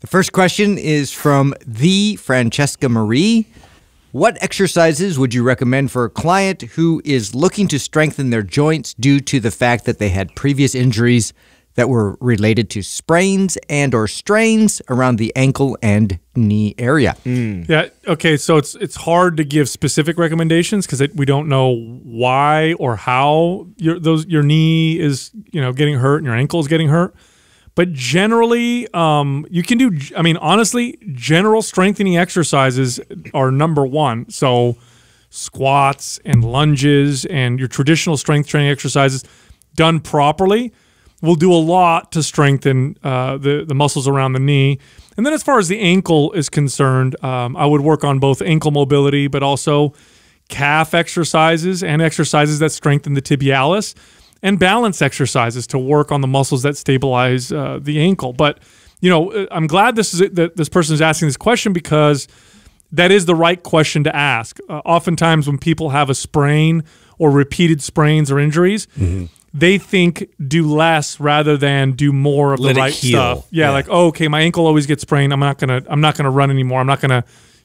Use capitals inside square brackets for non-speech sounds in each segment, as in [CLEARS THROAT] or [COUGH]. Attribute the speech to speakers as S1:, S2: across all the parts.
S1: The first question is from the Francesca Marie. What exercises would you recommend for a client who is looking to strengthen their joints due to the fact that they had previous injuries that were related to sprains and or strains around the ankle and knee area? Hmm.
S2: Yeah. Okay. So it's it's hard to give specific recommendations because we don't know why or how your those your knee is you know getting hurt and your ankle is getting hurt. But generally, um, you can do. I mean, honestly, general strengthening exercises are number one. So squats and lunges and your traditional strength training exercises done properly will do a lot to strengthen uh, the the muscles around the knee. And then as far as the ankle is concerned, um, I would work on both ankle mobility, but also calf exercises and exercises that strengthen the tibialis, and balance exercises to work on the muscles that stabilize uh, the ankle. But you know, uh, I'm glad this is that this person is asking this question because that is the right question to ask. Uh, oftentimes, when people have a sprain or repeated sprains or injuries,
S3: Mm-hmm.
S2: they think do less rather than do more of
S3: Let
S2: the right stuff. Yeah,
S3: Yeah.
S2: like oh, okay, my ankle always gets sprained. I'm not gonna I'm not gonna run anymore. I'm not gonna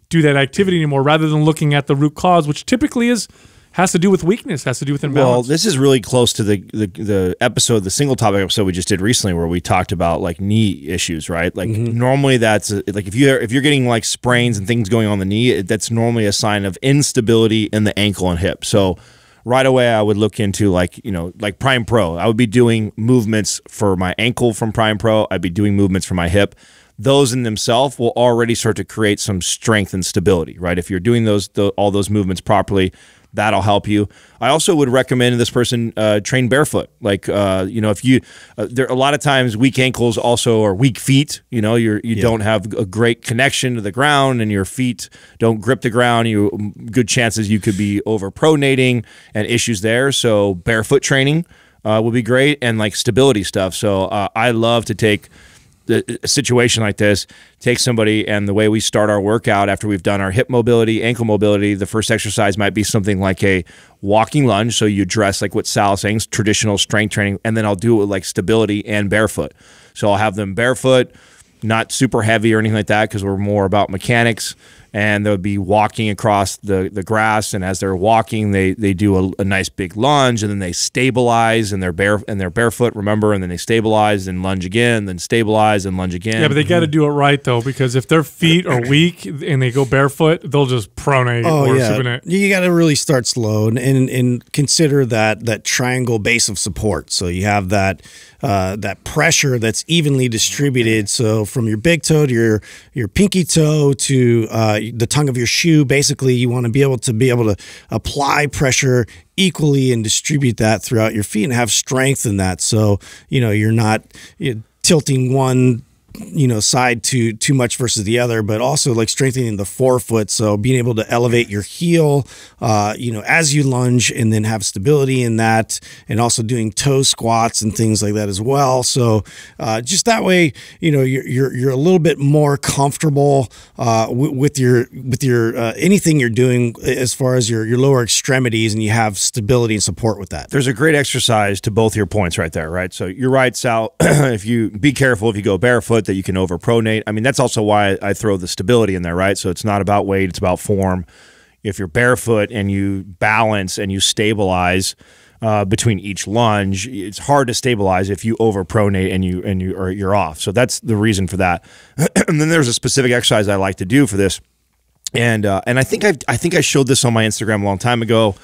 S2: do that activity anymore. Rather than looking at the root cause, which typically is has to do with weakness, has to do with imbalance.
S4: Well, this is really close to the, the the episode, the single topic episode we just did recently, where we talked about like knee issues, right? Like mm-hmm. normally that's a, like if you if you're getting like sprains and things going on the knee, that's normally a sign of instability in the ankle and hip. So right away, I would look into like you know like Prime Pro. I would be doing movements for my ankle from Prime Pro. I'd be doing movements for my hip. Those in themselves will already start to create some strength and stability, right? If you're doing those the, all those movements properly, that'll help you. I also would recommend this person uh, train barefoot. Like, uh, you know, if you uh, there a lot of times weak ankles also are weak feet. You know, you're you don't have a great connection to the ground, and your feet don't grip the ground. You good chances you could be over pronating and issues there. So barefoot training uh, would be great, and like stability stuff. So uh, I love to take the, a situation like this, take somebody and the way we start our workout after we've done our hip mobility, ankle mobility, the first exercise might be something like a walking lunge. So you dress like what Sal is saying, traditional strength training, and then I'll do it with like stability and barefoot. So I'll have them barefoot, not super heavy or anything like that because we're more about mechanics. And they'll be walking across the, the grass, and as they're walking, they they do a, a nice big lunge, and then they stabilize, and they're bare and they're barefoot. Remember, and then they stabilize and lunge again, then stabilize and lunge again.
S2: yeah, but they got to do it right though, because if their feet are weak and they go barefoot, they'll just pronate
S3: Oh
S2: or
S3: yeah,
S2: supinate.
S3: you got to really start slow and, and and consider that that triangle base of support. So you have that uh, that pressure that's evenly distributed. So from your big toe to your your pinky toe to uh, the tongue of your shoe, basically you want to be able to be able to apply pressure equally and distribute that throughout your feet and have strength in that. So you know you're not you know, tilting one you know side to too much versus the other but also like strengthening the forefoot so being able to elevate your heel uh you know as you lunge and then have stability in that and also doing toe squats and things like that as well so uh just that way you know you're you're, you're a little bit more comfortable uh with your with your uh, anything you're doing as far as your your lower extremities and you have stability and support with that
S4: There's a great exercise to both your points right there, right? So you're right, Sal. [CLEARS THROAT] if you be careful if you go barefoot that you can overpronate. I mean, that's also why I throw the stability in there, right? So it's not about weight, it's about form. If you're barefoot and you balance and you stabilize uh, between each lunge, it's hard to stabilize if you overpronate and you and you or you're off. So that's the reason for that. [CLEARS THROAT] and then there's a specific exercise I like to do for this and uh, and I think I I think I showed this on my Instagram a long time ago.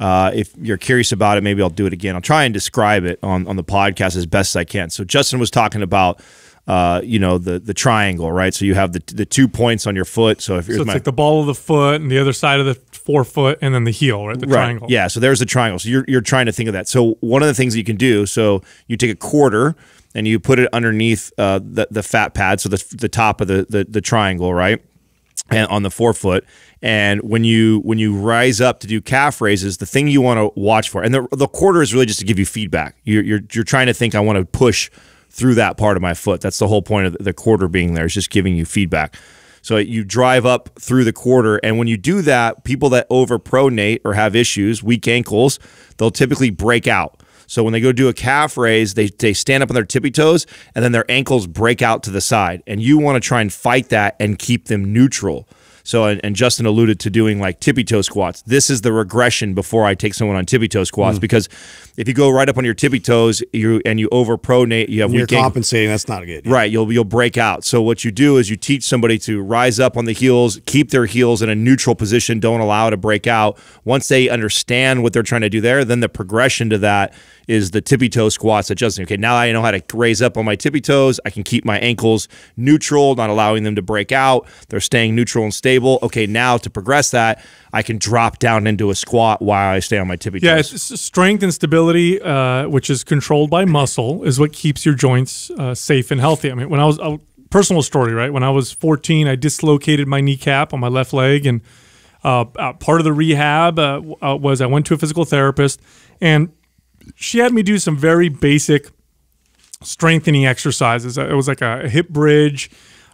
S4: Uh, if you're curious about it, maybe I'll do it again. I'll try and describe it on on the podcast as best as I can. So Justin was talking about. Uh, you know the the triangle, right? So you have the the two points on your foot. So if you're
S2: So it's like the ball of the foot and the other side of the forefoot and then the heel, right? The
S4: right.
S2: triangle.
S4: Yeah, so there's the triangle. So you're you're trying to think of that. So one of the things that you can do, so you take a quarter and you put it underneath uh, the the fat pad, so the the top of the the, the triangle, right? and on the forefoot. And when you when you rise up to do calf raises, the thing you want to watch for, and the the quarter is really just to give you feedback. You're you're, you're trying to think, I want to push through that part of my foot. That's the whole point of the quarter being there. Is just giving you feedback. So you drive up through the quarter, and when you do that, people that overpronate or have issues, weak ankles, they'll typically break out. So when they go do a calf raise, they, they stand up on their tippy toes and then their ankles break out to the side. And you want to try and fight that and keep them neutral. So, and, and, Justin alluded to doing like tippy toe squats. This is the regression before I take someone on tippy toe squats mm. because if you go right up on your tippy toes, you and you overpronate, you have
S3: you're compensating. That's not a good.
S4: Right, you'll you'll break out. So what you do is you teach somebody to rise up on the heels, keep their heels in a neutral position, don't allow it to break out. Once they understand what they're trying to do there, then the progression to that is the tippy toe squats that Justin. Okay, now I know how to raise up on my tippy toes. I can keep my ankles neutral, not allowing them to break out. They're staying neutral and stable. Okay, now to progress that, I can drop down into a squat while I stay on my tippy toes.
S2: Yeah, strength and stability, uh, which is controlled by muscle, is what keeps your joints uh, safe and healthy. I mean, when I was a personal story, right? When I was 14, I dislocated my kneecap on my left leg, and uh, uh part of the rehab uh, uh, was I went to a physical therapist, and she had me do some very basic strengthening exercises. It was like a hip bridge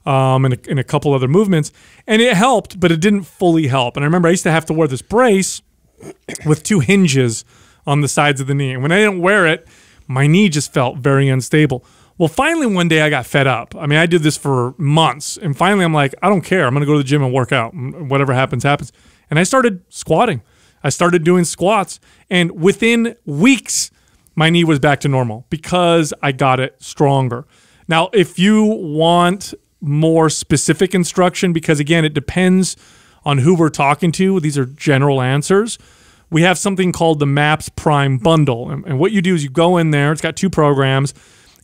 S2: um, and, a, and a couple other movements. And it helped, but it didn't fully help. And I remember I used to have to wear this brace [COUGHS] with two hinges on the sides of the knee. And when I didn't wear it, my knee just felt very unstable. Well, finally, one day I got fed up. I mean, I did this for months. And finally, I'm like, I don't care. I'm going to go to the gym and work out. Whatever happens, happens. And I started squatting. I started doing squats. And within weeks, my knee was back to normal because I got it stronger. Now, if you want more specific instruction because again it depends on who we're talking to. These are general answers. We have something called the maps prime bundle and, what you do is you go in there it's got two programs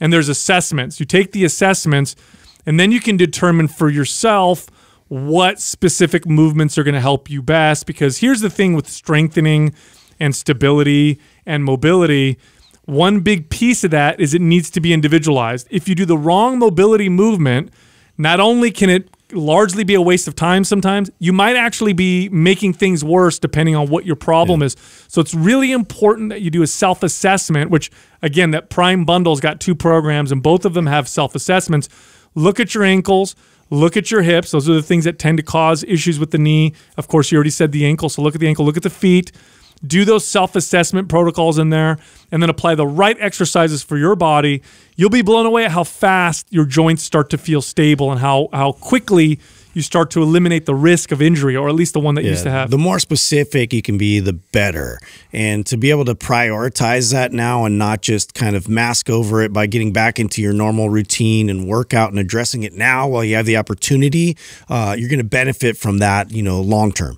S2: and there's assessments. You take the assessments and then you can determine for yourself what specific movements are going to help you best because here's the thing with strengthening and stability and mobility. One big piece of that is it needs to be individualized. If you do the wrong mobility movement not only can it largely be a waste of time sometimes, you might actually be making things worse depending on what your problem yeah. is. So it's really important that you do a self assessment, which again, that Prime Bundle's got two programs and both of them have self assessments. Look at your ankles. Look at your hips. Those are the things that tend to cause issues with the knee. Of course, you already said the ankle. So look at the ankle, look at the feet do those self assessment protocols in there, and then apply the right exercises for your body, you'll be blown away at how fast your joints start to feel stable and how, how quickly you start to eliminate the risk of injury, or at least the one that yeah, you used to have.
S3: The more specific you can be, the better. And to be able to prioritize that now and not just kind of mask over it by getting back into your normal routine and workout and addressing it now while you have the opportunity, uh, you're going to benefit from that, you know, long term.